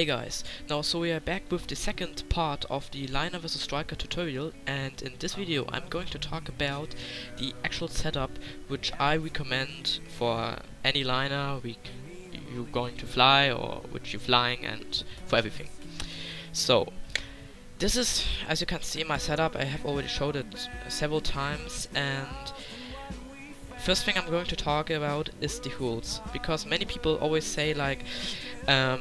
Hey guys, now so we are back with the second part of the Liner vs Striker tutorial and in this video I'm going to talk about the actual setup which I recommend for any liner we you're going to fly or which you're flying and for everything. So this is as you can see my setup I have already showed it several times and First thing I'm going to talk about is the hulls, because many people always say like, um,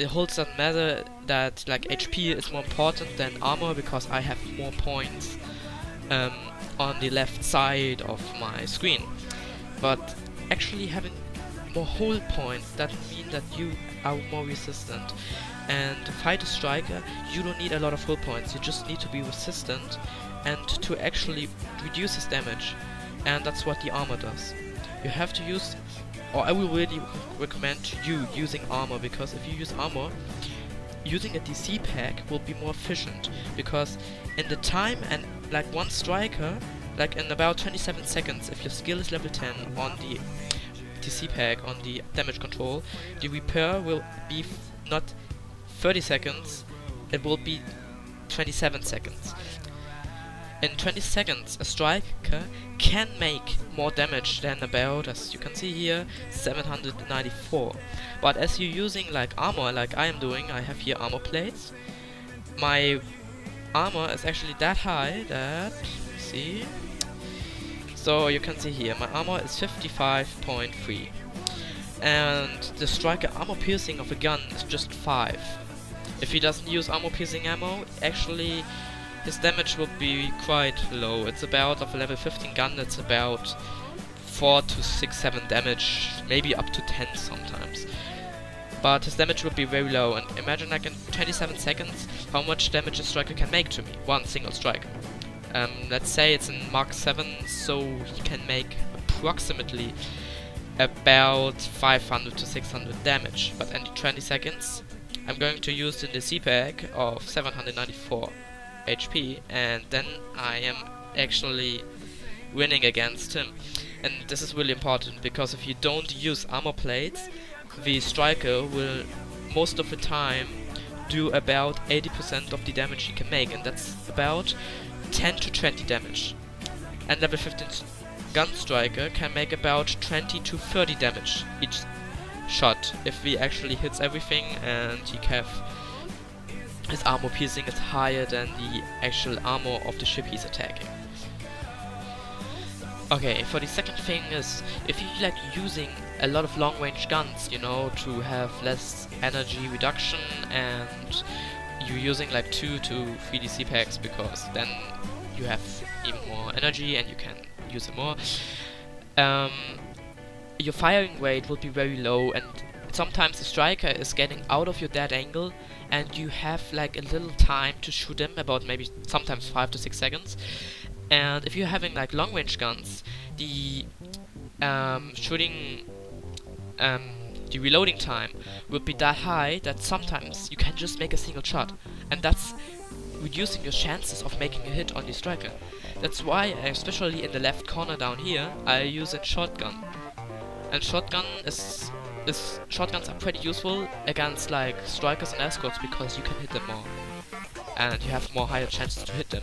the hulls doesn't matter, that like HP is more important than armor because I have more points um, on the left side of my screen. But actually having more hull points doesn't mean that you are more resistant. And to fight a striker, you don't need a lot of hull points, you just need to be resistant and to actually reduce his damage and that's what the armor does. You have to use, or I will really recommend you using armor, because if you use armor, using a DC pack will be more efficient, because in the time and like one striker, like in about 27 seconds, if your skill is level 10 on the DC pack, on the damage control, the repair will be not 30 seconds, it will be 27 seconds. In 20 seconds, a striker can make more damage than about, as you can see here, 794. But as you're using like armor, like I am doing, I have here armor plates. My armor is actually that high that, see, so you can see here, my armor is 55.3. And the striker armor piercing of a gun is just 5. If he doesn't use armor piercing ammo, actually his damage would be quite low. It's about, of a level 15 gun, it's about 4 to 6, 7 damage, maybe up to 10 sometimes. But his damage would be very low, and imagine like in 27 seconds how much damage a striker can make to me, one single strike. Um, let's say it's in Mark 7, so he can make approximately about 500 to 600 damage, but in 20 seconds I'm going to use the pack of 794. HP and then I am actually winning against him. And this is really important because if you don't use armor plates, the striker will most of the time do about 80% of the damage he can make and that's about 10 to 20 damage. And level 15 gun striker can make about 20 to 30 damage each shot if he actually hits everything and he have his armor piercing is higher than the actual armor of the ship he's attacking. Okay, for the second thing is, if you like using a lot of long range guns, you know, to have less energy reduction and you're using like 2 to 3 DC packs because then you have even more energy and you can use it more. Um, your firing rate will be very low and sometimes the striker is getting out of your dead angle and you have like a little time to shoot them about maybe sometimes 5 to 6 seconds. And if you're having like long range guns the um, shooting um, the reloading time will be that high that sometimes you can just make a single shot. And that's reducing your chances of making a hit on the striker. That's why especially in the left corner down here I use a shotgun. And shotgun is is shotguns are pretty useful against like strikers and escorts because you can hit them more and you have more higher chances to hit them.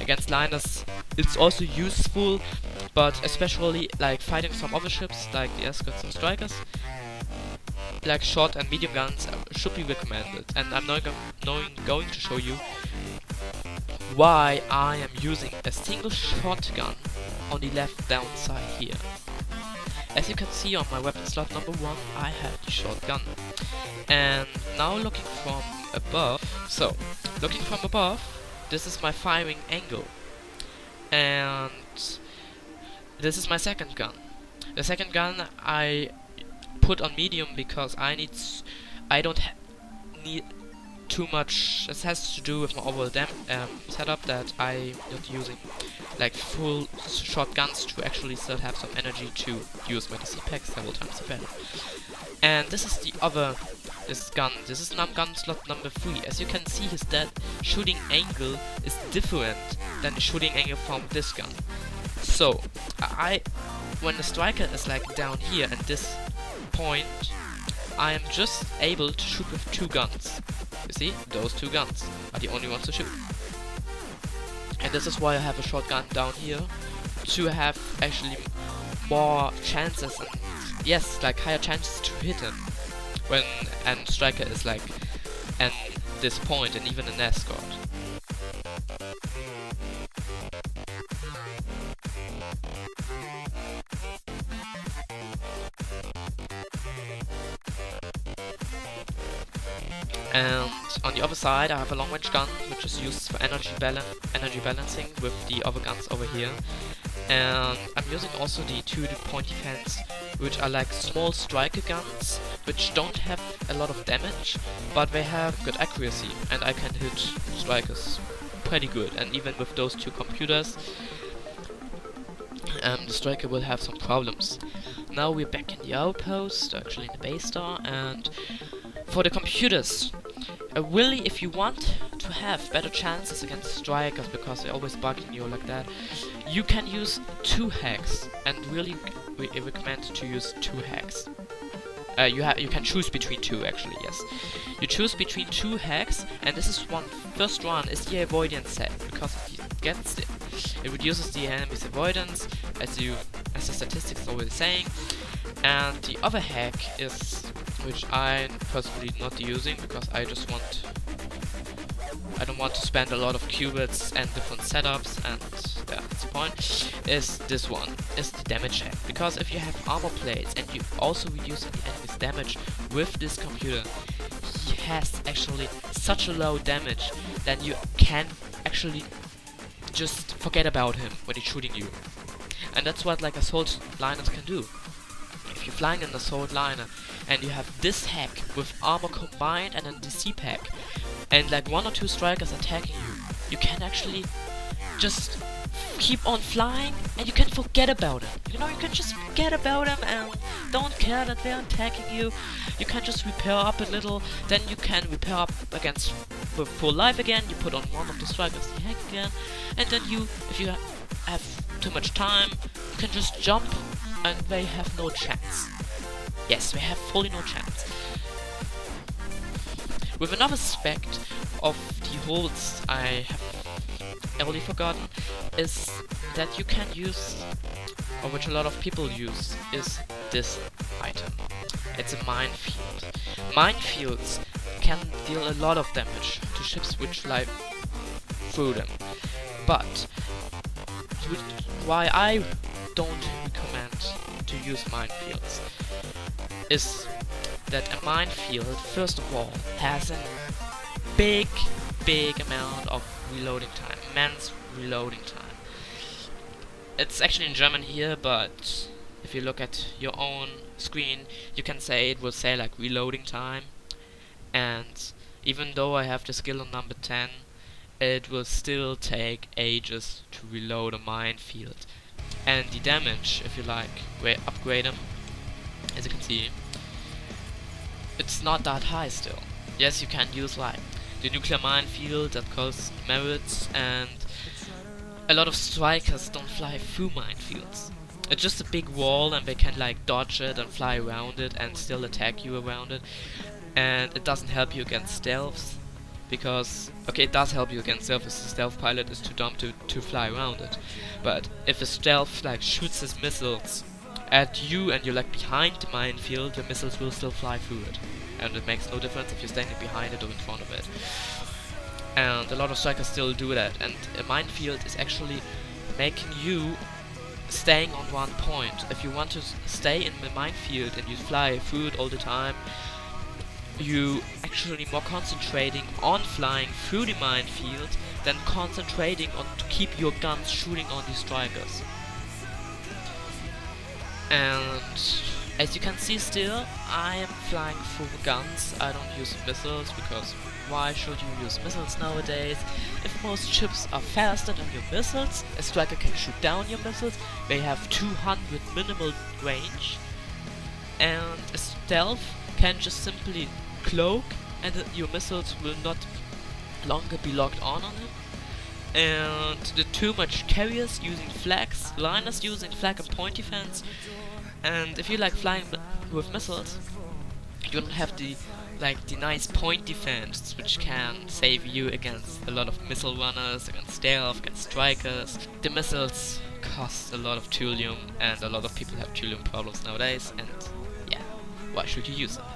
Against liners it's also useful but especially like fighting some other ships like the escorts and strikers like short and medium guns uh, should be recommended and I'm go going to show you why I am using a single shotgun on the left down side here. As you can see on my weapon slot number 1, I have the shotgun. And now looking from above, so, looking from above, this is my firing angle. And this is my second gun. The second gun I put on medium because I need, I don't need too much. This has to do with my overall um, setup that I'm not using like full shotguns to actually still have some energy to use my DC packs several times a better. And this is the other this gun. This is num gun slot number 3. As you can see his dead shooting angle is different than the shooting angle from this gun. So I when the striker is like down here at this point I am just able to shoot with two guns. See, those two guns are the only ones to shoot. And this is why I have a shotgun down here, to have actually more chances and, yes, like higher chances to hit him. When an striker is like at this point and even an escort. On the other side I have a long range gun which is used for energy, balan energy balancing with the other guns over here. And I'm using also the two point defense which are like small striker guns which don't have a lot of damage but they have good accuracy and I can hit strikers pretty good and even with those two computers um, the striker will have some problems. Now we're back in the outpost, actually in the base star, and for the computers, uh, really, if you want to have better chances against strikers, because they're always bugging you like that, you can use two hacks, and really we recommend to use two hacks. Uh, you have you can choose between two actually yes you choose between two hacks and this is one first one is the avoidance hack because it gets it it reduces the enemy's avoidance as you as the statistics is already saying and the other hack is which I'm personally not using because I just want I don't want to spend a lot of cubits and different setups and that's the point is this one is the damage hack because if you have armor plates and you also reduce the enemy's damage with this computer he has actually such a low damage that you can actually just forget about him when he's shooting you. And that's what like assault liners can do. If you're flying an assault liner and you have this hack with armor combined and a DC pack, and like one or two strikers attacking you, you can actually just keep on flying and you can forget about it. You know, you can just forget about them and don't care that they're attacking you. You can just repair up a little, then you can repair up against with full life again, you put on one of the strikers the hack again, and then you, if you have too much time, you can just jump and they have no chance. Yes, we have fully no chance. With another aspect of the holds I have already forgotten is that you can use, or which a lot of people use, is this item. It's a minefield. Minefields can deal a lot of damage to ships which fly through them. But why I don't recommend to use minefields is that a minefield, first of all, has a big, big amount of reloading time, immense reloading time. It's actually in German here, but if you look at your own screen, you can say it will say like reloading time. And even though I have the skill on number 10, it will still take ages to reload a minefield. And the damage, if you like, we upgrade them, as you can see, it's not that high still. Yes, you can use like the nuclear minefield that costs merits and a lot of strikers don't fly through minefields. It's just a big wall and they can like dodge it and fly around it and still attack you around it. And it doesn't help you against stealths because okay it does help you against stealth if the stealth pilot is too dumb to, to fly around it. But if a stealth like shoots his missiles at you and you're like behind the minefield, the missiles will still fly through it. And it makes no difference if you're standing behind it or in front of it. And a lot of strikers still do that. And a minefield is actually making you staying on one point. If you want to stay in the minefield and you fly through it all the time, you actually more concentrating on flying through the minefield than concentrating on to keep your guns shooting on the strikers. And as you can see still, I am flying full guns. I don't use missiles because why should you use missiles nowadays? If most ships are faster than your missiles, a striker can shoot down your missiles. They have 200 minimal range. And a stealth can just simply cloak and your missiles will not longer be locked on on him. And the too much carriers using flaks, liners using flak and point defense, and if you like flying with missiles, you don't have the like the nice point defense which can save you against a lot of missile runners, against stealth, against strikers. The missiles cost a lot of tylium and a lot of people have tylium problems nowadays and yeah, why should you use them?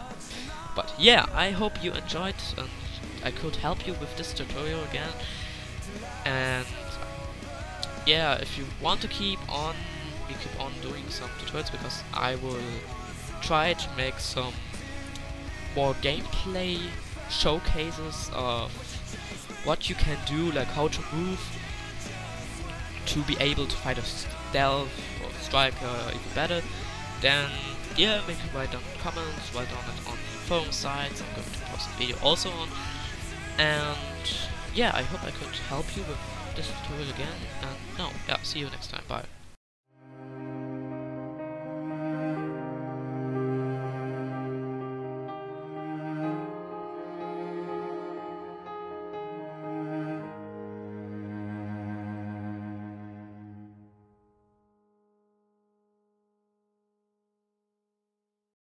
But yeah, I hope you enjoyed and I could help you with this tutorial again. And yeah, if you want to keep on, keep on doing some tutorials because I will try to make some more gameplay showcases of what you can do, like how to move to be able to fight a stealth or striker even better, then yeah, maybe write down comments, write down it on the forum sites, I'm going to post a video also on, and yeah, I hope I could help you with this tutorial again, and no, yeah, see you next time, bye.